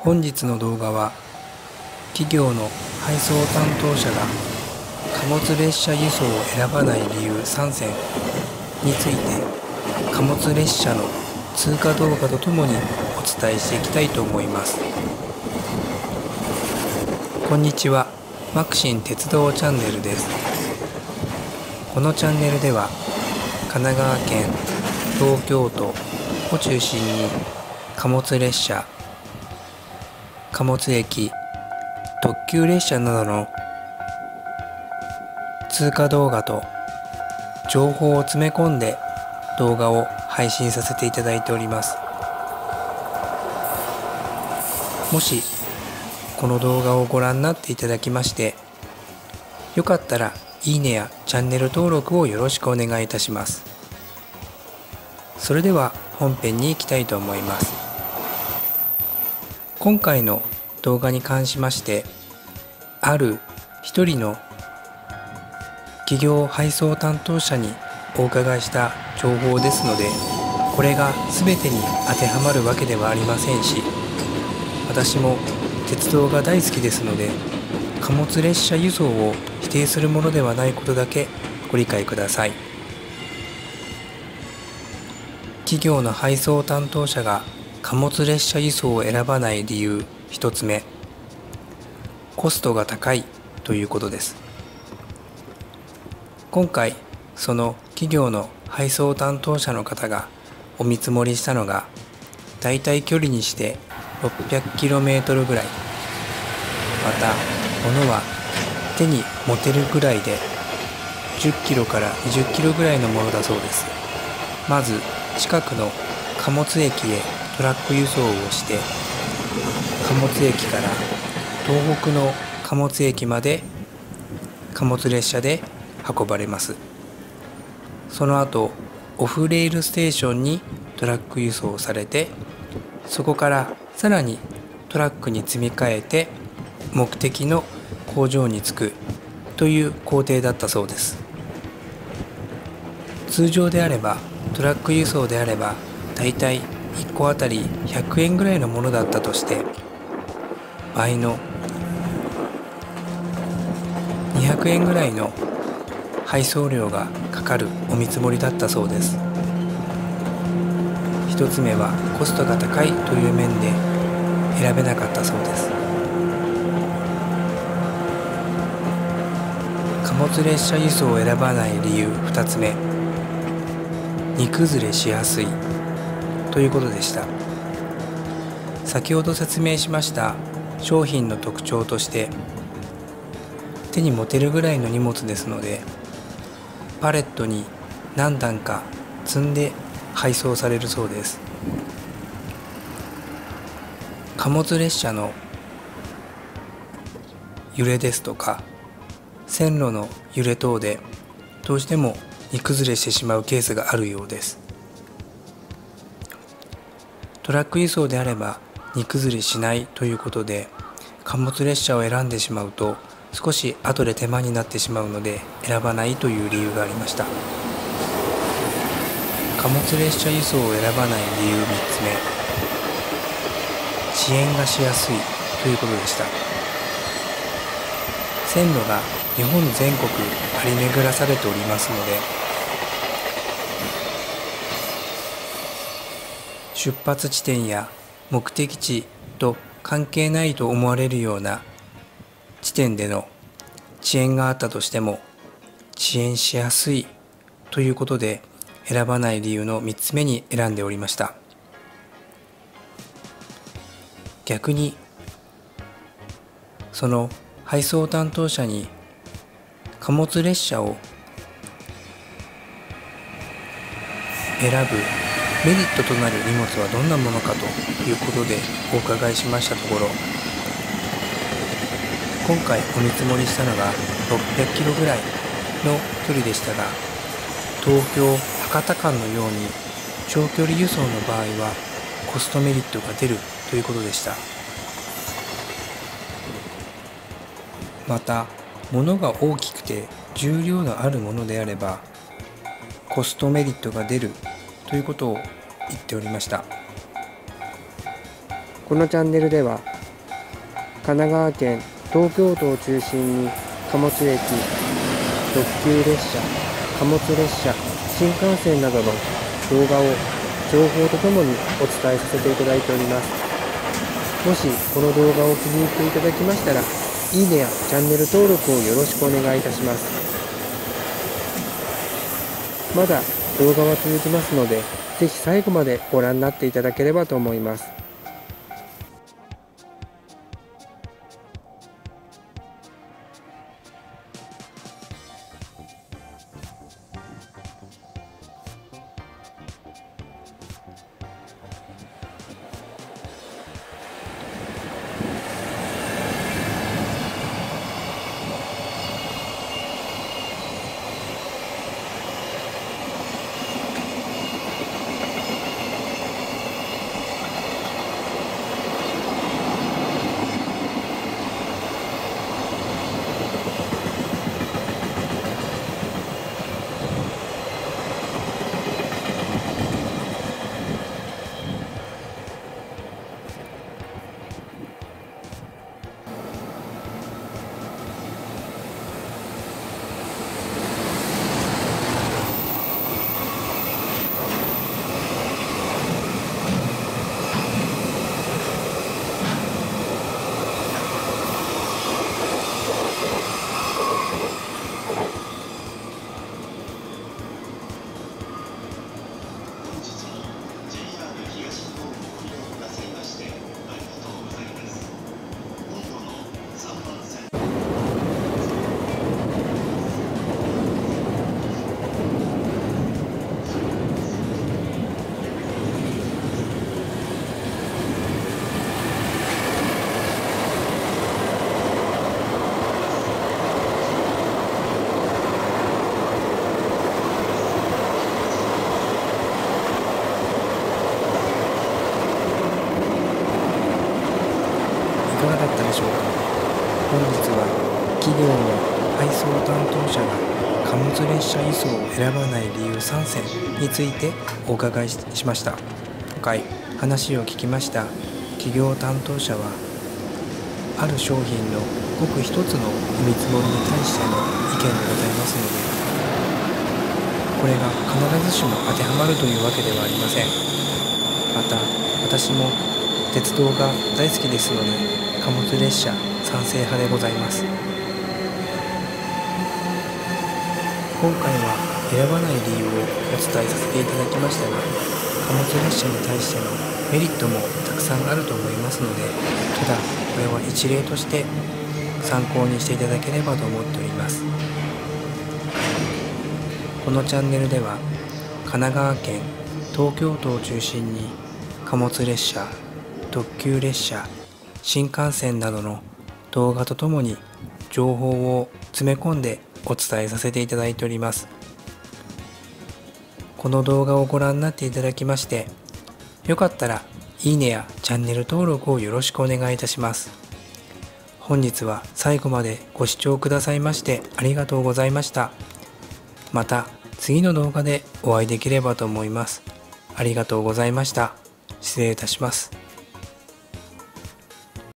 本日の動画は企業の配送担当者が貨物列車輸送を選ばない理由3選について貨物列車の通過動画とともにお伝えしていきたいと思います。こんにちは。マクシン鉄道チャンネルです。このチャンネルでは神奈川県東京都を中心に貨物列車貨物駅特急列車などの通過動画と情報を詰め込んで動画を配信させていただいております。もしこの動画をご覧になっていただきましてよかったらいいねやチャンネル登録をよろしくお願いいたします。それでは本編に行きたいと思います。今回の動画に関しましてある一人の企業配送担当者にお伺いした情報ですのでこれが全てに当てはまるわけではありませんし私も鉄道が大好きですので貨物列車輸送を否定するものではないことだけご理解ください。企業の配送担当者が貨物列車輸送を選ばない理由1つ目コストが高いということです。今回その企業の配送担当者の方がお見積もりしたのがだいたい距離にして 600km ぐらいまた物は手に持てるぐらいで 10km から 20km ぐらいのものだそうです。まず近くの貨物駅へトラック輸送をして貨物駅から東北の貨物駅まで貨物列車で運ばれます。その後オフレールステーションにトラック輸送されてそこからさらにトラックに積み替えて目的の工場に着くという工程だったそうです。通常であればトラック輸送であればだいたい1個あたり100円ぐらいのものだったとして倍の200円ぐらいの配送料がかかるお見積もりだったそうです。1つ目はコストが高いという面で選べなかったそうです。貨物列車輸送を選ばない理由2つ目。荷崩れしやすい。ということでした。先ほど説明しました商品の特徴として手に持てるぐらいの荷物ですのでパレットに何段か積んで配送されるそうです。貨物列車の揺れですとか線路の揺れ等でどうしても荷崩れしてしまうケースがあるようです。トラック輸送であれば荷崩れしないということで貨物列車を選んでしまうと少し後で手間になってしまうので選ばないという理由がありました。貨物列車輸送を選ばない理由3つ目。遅延がしやすいということでした。線路が日本全国張り巡らされておりますので出発地点や目的地と関係ないと思われるような地点での遅延があったとしても遅延しやすいということで選ばない理由の3つ目に選んでおりました。逆にその配送担当者に貨物列車を選ぶメリットとなる荷物はどんなものかということでお伺いしましたところ今回お見積もりしたのが600キロぐらいの距離でしたが東京博多間のように長距離輸送の場合はコストメリットが出るということでした。また物が大きくて重量のあるものであればコストメリットが出るということを言っておりました。このチャンネルでは神奈川県東京都を中心に貨物駅特急列車貨物列車新幹線などの動画を情報とともにお伝えさせていただいております。もしこの動画を気に入っていただきましたらいいねやチャンネル登録をよろしくお願いいたします。まだ動画は続きますので是非最後までご覧になっていただければと思います。本日は企業の配送担当者が貨物列車輸送を選ばない理由3選についてお伺いしました。今回話を聞きました。企業担当者はある商品のごく一つの見積もりに対しての意見でございますのでこれが必ずしも当てはまるというわけではありません。また私も鉄道が大好きですので貨物列車賛成派でございます。今回は選ばない理由をお伝えさせていただきましたが貨物列車に対してのメリットもたくさんあると思いますのでただこれは一例として参考にしていただければと思っております。このチャンネルでは神奈川県東京都を中心に貨物列車特急列車新幹線などの動画とともに情報を詰め込んでお伝えさせていただいております。この動画をご覧になっていただきましてよかったらいいねやチャンネル登録をよろしくお願いいたします。本日は最後までご視聴くださいましてありがとうございました。また次の動画でお会いできればと思います。ありがとうございました。失礼いたします。